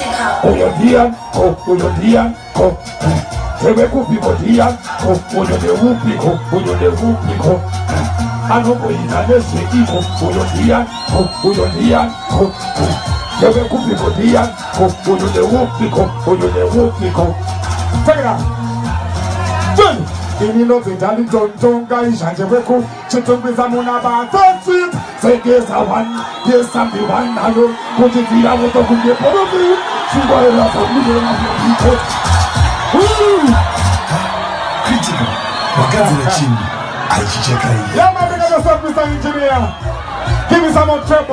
Oyo oyodia ko oyodia ko ewekupi kodia ko oyodewupi ko oyodewupi ko anokoyinaleseki ko oyodia ko oyodia ko ewekupi kodia ko oyodewupi ko oyodewupi ko tẹgà jọni. ini ndobve ndali ndontonga izhanje kweku chitungwiza muna batsotsi segeza one yesambi one nalo kuti dzira votokunge porofi chingwaira zamuyeaiko wakadzira chini aichichekaiyamatekatosakwisa injiniya give me some more trouble